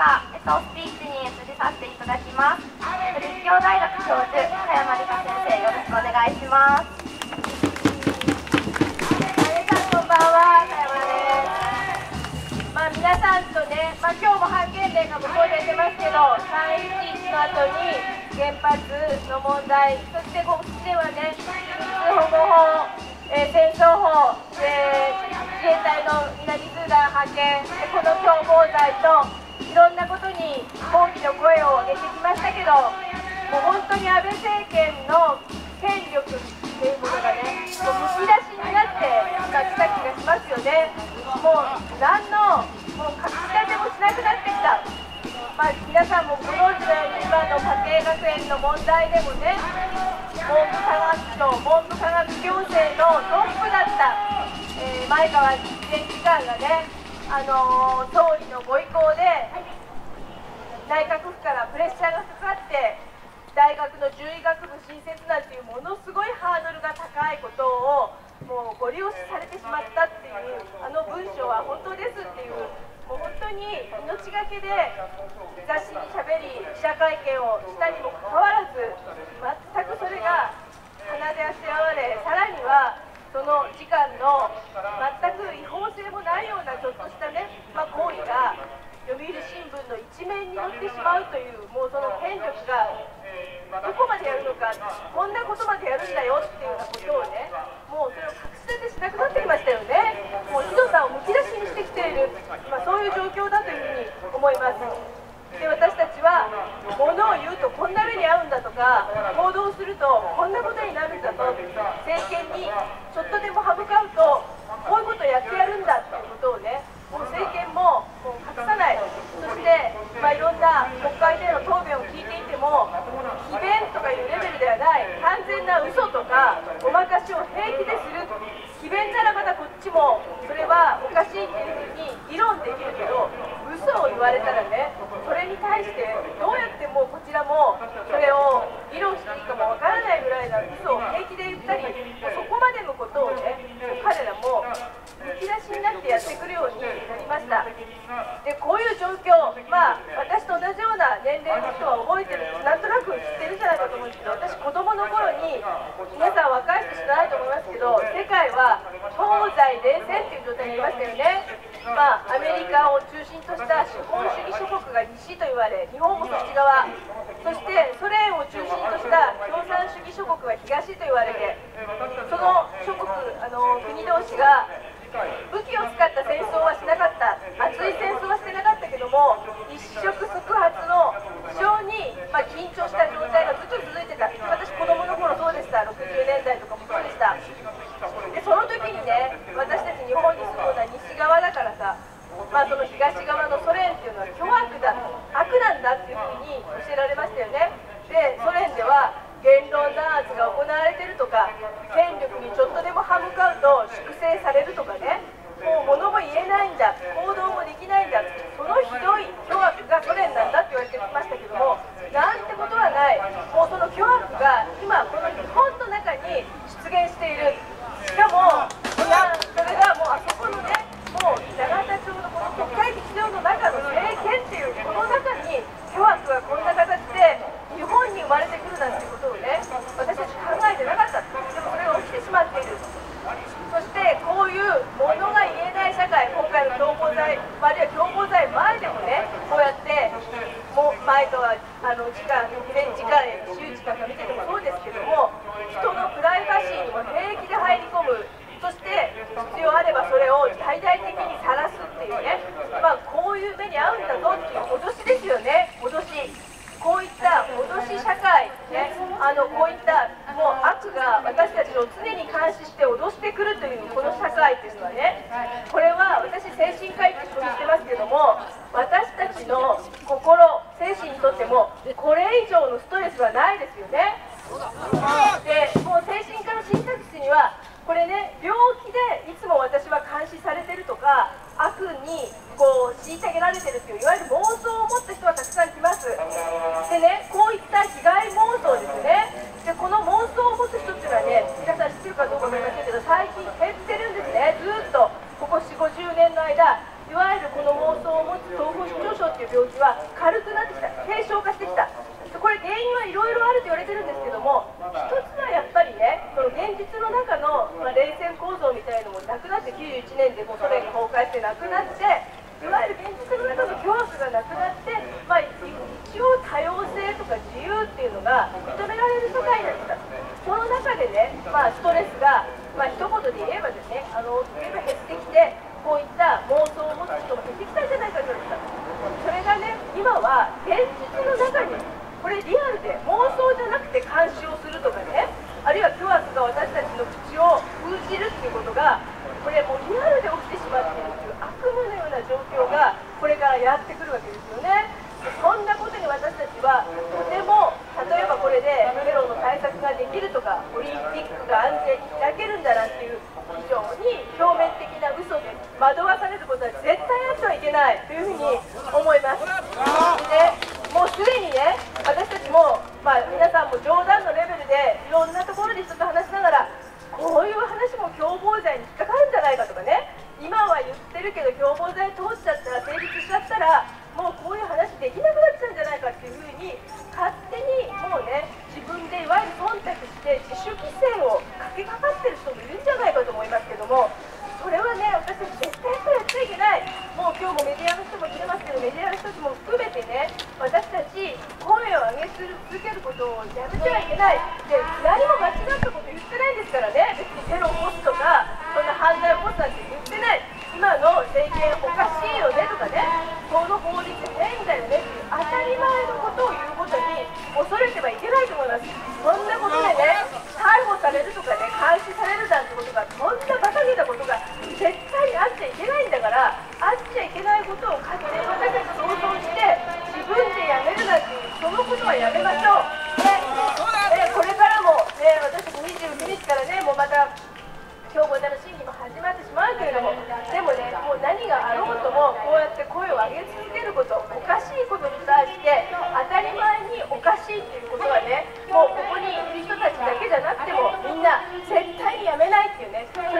た、えっと、スピーチに移りさせていただきます。立教大学教授加山理香先生よろしくお願いします。皆さんこんばんは加山ですまあ皆さんとね、まあ、今日も判決例が向こうで出ますけど311の後に原発の問題そしてこっちではね保護法えー、戦争法、えー、自衛隊の南スーダン派遣この共謀罪といろんなことに抗議の声を上げてきましたけどもう本当に安倍政権の権力っていうものがねもうむき出しになってきた気がしますよね。もう何のもう隠し立てもしなくなってきた。まあ、皆さんもご存知のように今の家庭学園の問題でもね文部科学省文部科学行政のトップだった、えー、前川前次官がね、あのー、総理のご意向で内閣府からプレッシャーがかかって大学の獣医学部新設なんていうものす。ごいハードルが高いことをもうご利用されてしまったっていうあの文章は本当です。っていうもう本当に命がけで雑誌にしゃべり記者会見をしたにもかかわらず全くそれが鼻であしらわれさらにはその時間の全くうという。もうその権力がどこまでやるのかこんなことまでやるんだよっていうようなことをねもうそれを隠し立てしなくなってきましたよね。もうひどさをむき出しにしてきている、まあ、そういう状況だというふうに思います。で私たちは物を言うとこんな目に遭うんだとか行動するとこんなことになるんだと政権にちょっとでも歯向かうとこういうことをやってやるんだっていうことをねもう政権ももう隠さない、そして、まあ、いろんな国会での答弁を聞いていても、詭弁とかいうレベルではない、完全な嘘とか、ごまかしを平気でする、詭弁ならまだこっちも、それはおかしいっていうふうに議論できるけど、嘘を言われたらね、それに対してどうやってもこちらもそれを議論していいかもわからないぐらいな嘘を平気で言ったり、そこまでのことをね、彼らもむき出しになってやってくるようになりましたでこういう状況まあ私と同じような年齢の人は覚えてるなんとなく知ってるんじゃないかと思うんですけど私子供の頃に皆さん若い人知らないと思いますけど世界は東西冷戦っていう状態にいましたよね。まあ、アメリカを中心とした資本主義諸国が西と言われ日本もそっち側。そしてソ連を中心とした共産主義諸国は東と言われてその諸国あの国同士が武器を使った戦争はしなかった熱い戦争はしてなかったけども一触即発の非常に、まあ、緊張した状態がずっと続いてた私子供の頃そうでした60年代とかもそうでしたでその時にね私たち日本に住むのは西側だからさまあ、その東側のソ連っていうのは巨悪だ悪なんだっていうふうに教えられましたよねでソ連では言論弾圧が行われてるとか権力にちょっとでも歯向かうと粛清されるとかねもう物も言えないんだ行動もできないんだそのひどい巨悪がソ連なんだって言われてきましたけどもなんてことはないもうその巨悪が今この日本の中に出現しているしかもそれがもうあそこのねもう永田町のこの国会議事堂の中の政権っていうこの中に巨悪がこんな形で日本に生まれてくるなんていうことをね私たち考えてなかった。でもそれが起きてしまっている。そしてこういうものが言えない社会今回の共謀罪あるいは共謀罪前でもねこうやってもう前とはあの時間フレンチカレー周時間が見ててもそうですけども人のプライバシーにも平気で入り込むそして必要あればそれを大々的にさらすっていうね、まあ、こういう目に遭うんだぞっていう脅しですよね脅しこういった脅し社会、ね、あのこういったもう悪が私たちを常に監視して脅してくるというこの社会っていうのはねこれは私精神科医って仕事してますけども私たちの心精神にとってもこれ以上のストレスはないですよね。でもう精神科の診察室にはこれね病気でいつも私は監視されてるとか悪にこう虐げられてるっていういわゆる妄想を持った人はたくさん来ます。でね軽くなってきた軽症化してきた。これ原因はいろいろあると言われてるんですけども一つはやっぱりねその現実の中の、まあ、冷戦構造みたいのもなくなって91年でもソ連が崩壊してなくなっていわゆる現実の中の恐怖がなくなって、まあ、一応多様性とか自由っていうのが認められる社会になってたその中でね、まあ、ストレスが、まあ一言で言えばですねあの減ってきてこういった妄想を持つ人も減ってきたんじゃないかと言われたそれがね今現実の中にこれリアルで妄想じゃなくて監視をするとかねあるいは巨悪が私たちの口を封じるっていうことがこれもうリアルで起きてしまっているという悪夢のような状況がこれからやってくるわけですよね。そんなことに私たちはとても例えばこれでテロの対策ができるとかオリンピックが安全に開けるんだなんていう非常に表面的な嘘で惑わされることは絶対あってはいけないというふうに思いますでもうすでにね、私たちも、まあ、皆さんも冗談のレベルでいろんなところで人と話しながら、こういう話も共謀罪に引っかかるんじゃないかとかね、今は言ってるけど共謀罪通しちゃったら、成立しちゃったら、もうこういう話できなくなっちゃうんじゃないかっていうふうに、勝手にもうね、自分でいわゆる忖度して、自主規制をかけかかってる人もいるんじゃないかと思いますけども。それはね、私たち絶対それやっちゃいけない、もう今日もメディアの人も来てますけど、メディアの人たちも含めてね、私たち、声を上げ続けることをやめてはいけない、で何も間違ったこと言ってないんですからね、別にテロを起こすとか、そんな犯罪を起こすなんて言ってない、今の政権おかしいよねとかね、この法律変だよねっていう当たり前のことを言うことに恐れてはいけないと思います。そんなことでね、逮捕されるとかね、監視されるなんてことが、こんな馬鹿げたことが絶対にあっちゃいけないんだからあっちゃいけないことを勝手に私たち想像して自分でやめるなんていうそのことはやめましょう、ねえこれからも、ね、私たち29日からねもうまた今日も楽しみにも始まってしまうけれどもでもねもう何があろうともこうやって声を上げ続けることおかしいことに対して当たり前におかしいっていうことはねもうここにいる人たちだけじゃなくてもみんな絶対にやめないっていうねそれ